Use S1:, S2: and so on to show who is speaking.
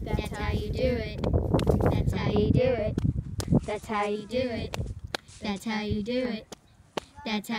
S1: That's how you do it. That's how you do it. That's how you do it. That's how you do it. That's how